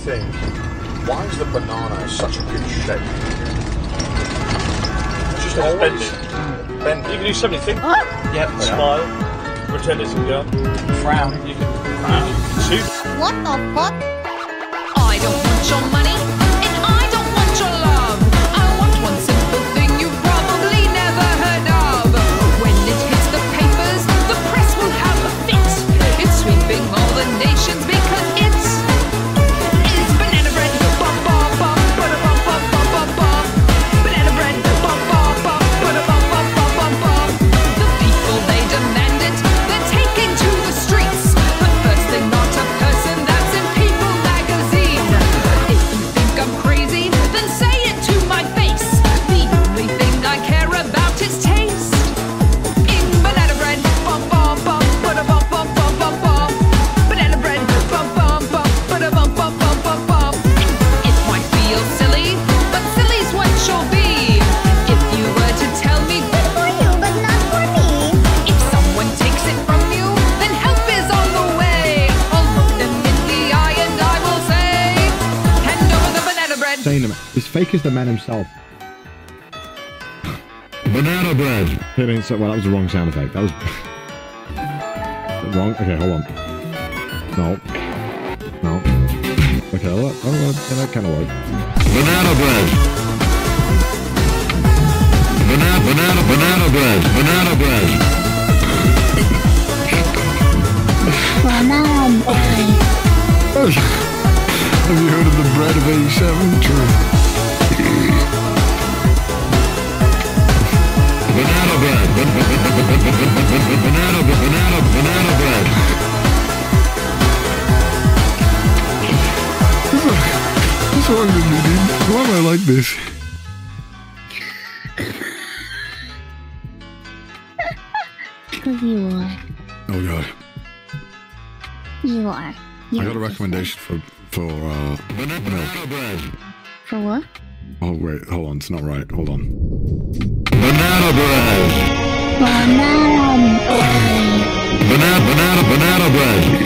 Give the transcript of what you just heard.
think, why is the banana such a good shape? It's just Always bending. You can do so many things. Yep. Smile. Pretend it's a gun. Frown. You can frown. You can shoot. What the fuck? I don't want your money, the banana bread. Saying him, as fake as the man himself. Banana bread. It ain't so, well, that was the wrong sound effect. That was wrong. Okay, hold on. No. No. Okay, well, that, oh, well, that kind of worked. Banana bread. Banana, banana, banana bread. Banana bread. Have you heard of the Bread of 87? True. banana bread. banana, banana, banana bread. This song, this song did me, dude. Why am I like this? Because you are. Oh, God. You are. You I got a recommendation for for uh banana bread. For what? Oh wait, hold on, it's not right. Hold on. Banana bread. Banana. Banana banana banana bread.